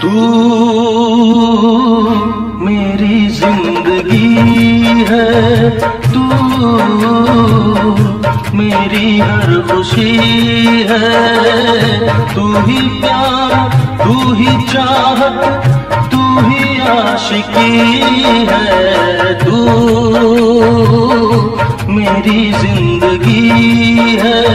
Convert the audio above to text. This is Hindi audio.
तू मेरी ज़िंदगी है। तू मेरी हर खुशी है। तू ही प्यार, तू ही चाहत, तू ही आशिकी है। तू मेरी ज़िंदगी है।